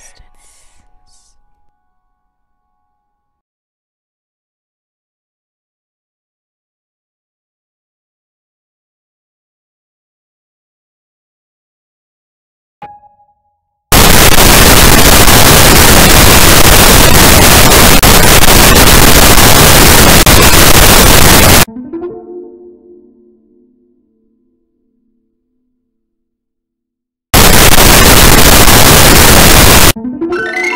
Justin you